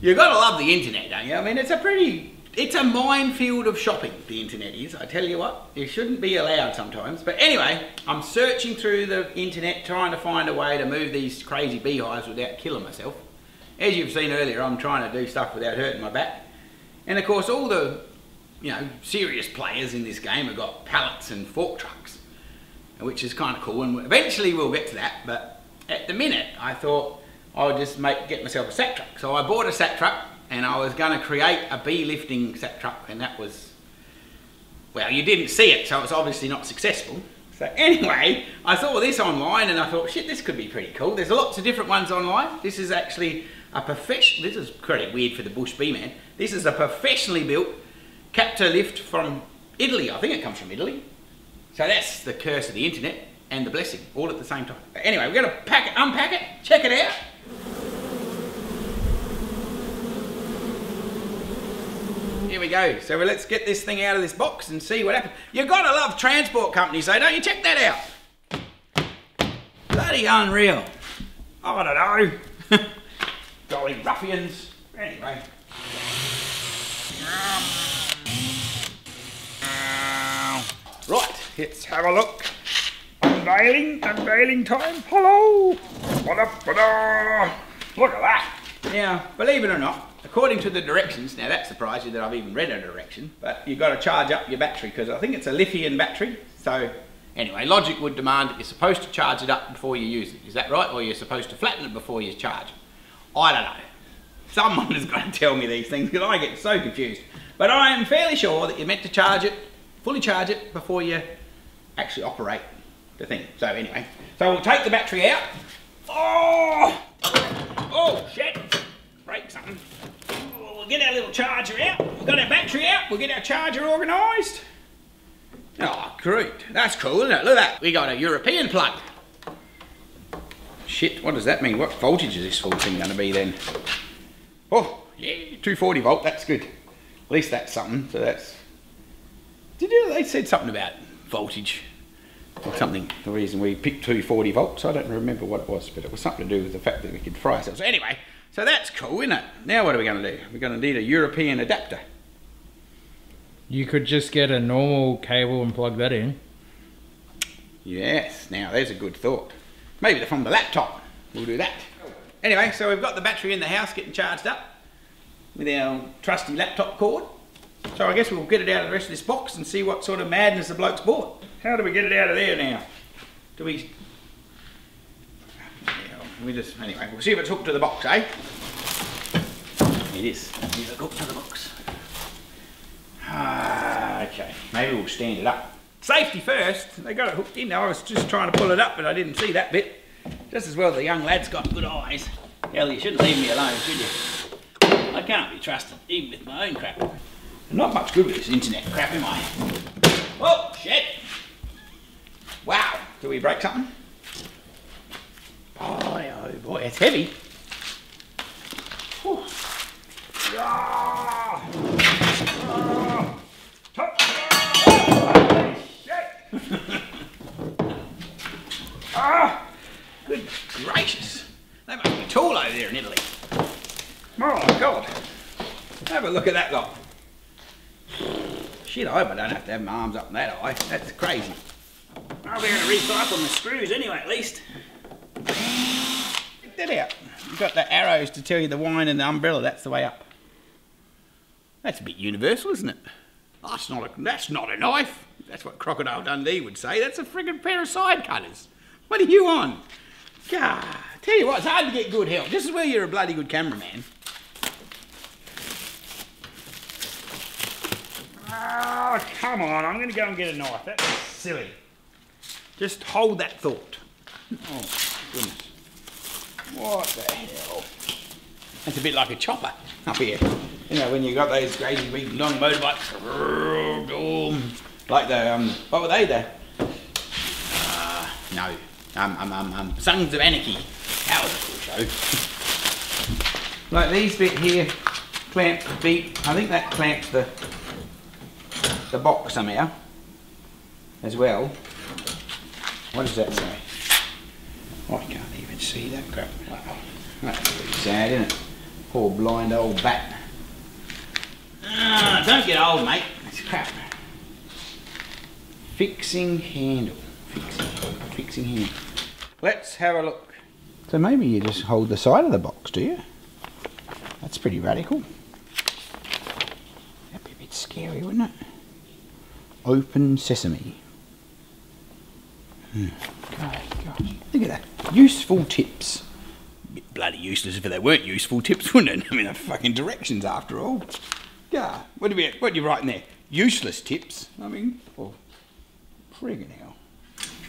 You gotta love the internet, don't you? I mean, it's a pretty, it's a minefield of shopping, the internet is. I tell you what, you shouldn't be allowed sometimes. But anyway, I'm searching through the internet trying to find a way to move these crazy beehives without killing myself. As you've seen earlier, I'm trying to do stuff without hurting my back. And of course, all the, you know, serious players in this game have got pallets and fork trucks, which is kind of cool. And eventually we'll get to that, but at the minute, I thought, I would just make get myself a sack truck. So I bought a sack truck and I was going to create a bee lifting sack truck and that was, well, you didn't see it, so it's obviously not successful. So anyway, I saw this online and I thought, shit, this could be pretty cool. There's lots of different ones online. This is actually a professional, this is pretty weird for the bush bee man. This is a professionally built captor lift from Italy. I think it comes from Italy. So that's the curse of the internet and the blessing all at the same time. But anyway, we're going to pack it, unpack it, check it out. Here we go. So let's get this thing out of this box and see what happens. You've gotta love transport companies, though, don't you? Check that out. Bloody unreal. I don't know. Golly ruffians. Anyway. Right, let's have a look. Unveiling, unveiling time. Hello. What up? Look at that. Now, believe it or not, according to the directions, now that surprised you that I've even read a direction, but you've got to charge up your battery because I think it's a lithium battery. So anyway, logic would demand that you're supposed to charge it up before you use it. Is that right? Or you're supposed to flatten it before you charge? I don't know. Someone has got to tell me these things because I get so confused. But I am fairly sure that you're meant to charge it, fully charge it before you actually operate the thing. So anyway, so we'll take the battery out. Oh! Oh, shit! Break something. Oh, we'll get our little charger out. We've got our battery out. We'll get our charger organised. Oh, great. That's cool, isn't it? Look at that. We got a European plug. Shit, what does that mean? What voltage is this full thing going to be then? Oh, yeah, 240 volt. That's good. At least that's something. So that's... Did you... They said something about voltage or something, the reason we picked 240 volts. I don't remember what it was, but it was something to do with the fact that we could fry ourselves. Anyway, so that's cool, isn't it? Now what are we going to do? We're going to need a European adapter. You could just get a normal cable and plug that in. Yes, now there's a good thought. Maybe from the laptop, we'll do that. Anyway, so we've got the battery in the house getting charged up with our trusty laptop cord. So I guess we'll get it out of the rest of this box and see what sort of madness the bloke's bought. How do we get it out of there now? Do we... We just... Anyway, we'll see if it's hooked to the box, eh? It is. Is it hooked to the box? Ah, okay. Maybe we'll stand it up. Safety first. They got it hooked in. Now. I was just trying to pull it up, but I didn't see that bit. Just as well the young lad's got good eyes. Hell, you shouldn't leave me alone, should you? I can't be trusted, even with my own crap. I'm not much good with this internet crap, am I? Oh, shit! Wow, do we break something? Oh, oh boy, it's heavy. Whew. Ah! Top-! Good gracious. They must be tall over there in Italy. Oh my god. Have a look at that lot. Shit, I hope I don't have to have my arms up in that high. That's crazy. I'll be able to recycle my screws anyway, at least. That out. You've got the arrows to tell you the wine and the umbrella. That's the way up. That's a bit universal, isn't it? That's not a, that's not a knife. That's what Crocodile Dundee would say. That's a friggin' pair of side cutters. What are you on? God, tell you what, it's hard to get good help. This is where you're a bloody good cameraman. Oh, come on. I'm going to go and get a knife. That's silly. Just hold that thought. Oh, goodness. What the hell? It's a bit like a chopper up here. You know, when you got those crazy big long motorbikes. Like the, um, what were they there? Uh, no. Um, um, um, um, Sons of Anarchy. That was a cool show. like these bit here clamp the beat. I think that clamps the the box somehow as well. What does that say? Oh, I can't even see that crap. Wow. That's pretty sad, isn't it? Poor blind old bat. Ah, don't get old, mate. It's crap. Fixing handle. Fixing, fixing handle. Let's have a look. So maybe you just hold the side of the box, do you? That's pretty radical. That'd be a bit scary, wouldn't it? Open sesame. Hmm. Look at that. Useful tips. Bloody useless if they weren't useful tips, wouldn't it? I mean, they're fucking directions after all. Yeah. What do you what are you writing there? Useless tips. I mean, oh, friggin' hell.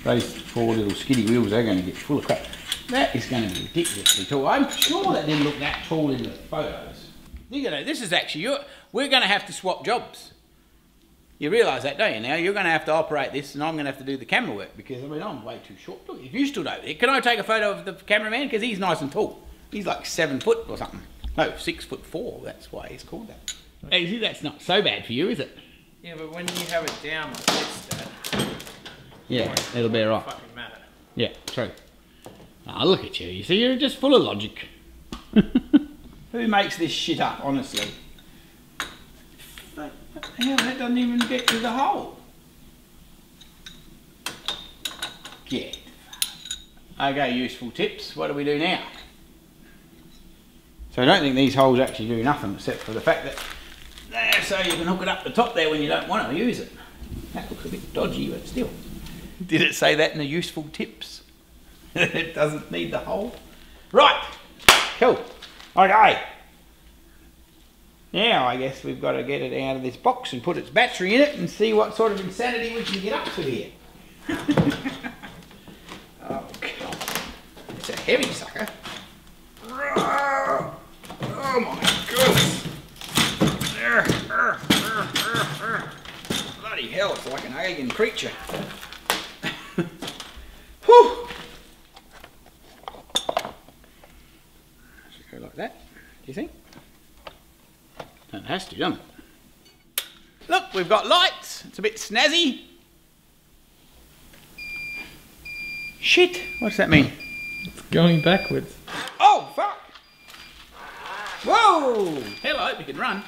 Those four little skiddy wheels are going to get full of crap. That is going to be ridiculously tall. I'm sure that didn't look that tall in the photos. You know, this is actually. We're going to have to swap jobs. You realise that, don't you? Now you're going to have to operate this, and I'm going to have to do the camera work because I mean I'm way too short. Look, if you stood over there, can I take a photo of the cameraman because he's nice and tall? He's like seven foot or something. No, six foot four. That's why he's called that. Hey, see, that's not so bad for you, is it? Yeah, but when you have it down like this, Dad, Yeah, it'll be alright. fucking matter. Yeah, true. Ah, look at you. You see, you're just full of logic. Who makes this shit up, honestly? Hell? That doesn't even get to the hole. Get. Okay, useful tips. What do we do now? So I don't think these holes actually do nothing except for the fact that there, so you can hook it up the top there when you don't want to use it. That looks a bit dodgy, but still. Did it say that in the useful tips? it doesn't need the hole. Right. Cool. Okay. Now I guess we've got to get it out of this box and put its battery in it and see what sort of insanity we can get up to here. oh god. It's a heavy sucker. Oh my goodness. Bloody hell, it's like an alien creature. Whew. Should go like that, do you think? It has to, doesn't it? Look, we've got lights. It's a bit snazzy. Shit, what's that mean? It's going backwards. Oh, fuck! Whoa! Hell, I hope we can run.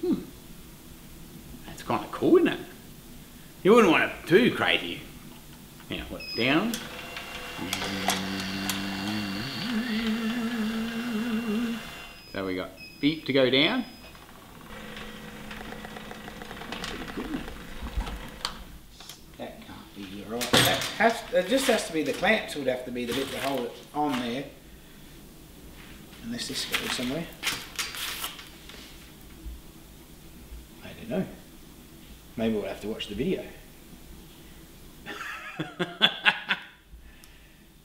Hmm. That's kind of cool, isn't it? You wouldn't want it too crazy. Now, what, down? So we got beep to go down. That can't be right. That has, it just has to be the clamps would have to be the bit to hold it on there. Unless this goes somewhere. I don't know. Maybe we'll have to watch the video.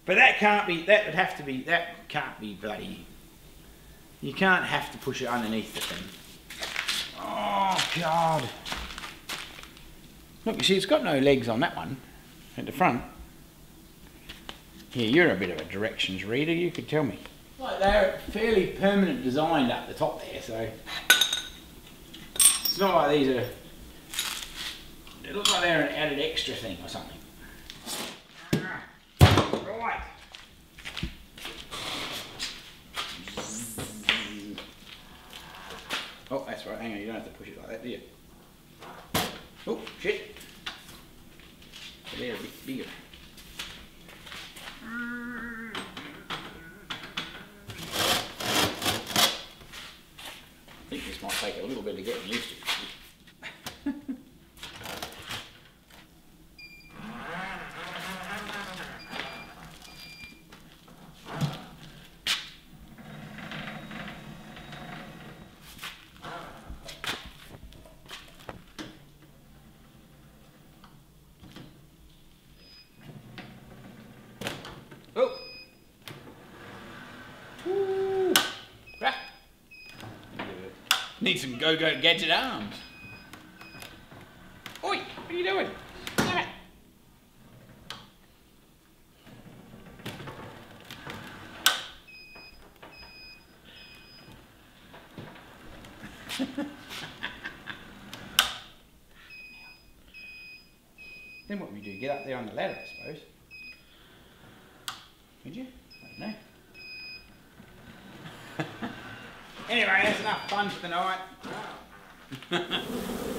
but that can't be, that would have to be, that can't be bloody. You can't have to push it underneath the thing. Oh, God. Look, you see, it's got no legs on that one at the front. Yeah, you're a bit of a directions reader, you could tell me. Like they're fairly permanent designed up the top there, so it's not like these are. It looks like they're an added extra thing or something. Right. Oh, that's right. Hang on, you don't have to push it like that, do you? Oh, shit. A bit bigger. I think this might take a little bit of getting used to. Oh! Ooh. Ah. Need some go-go gadget arms. Oi, what are you doing? Then what would you do? Get up there on the ladder, I suppose. Would you? I don't know. Anyway, that's enough fun for the night.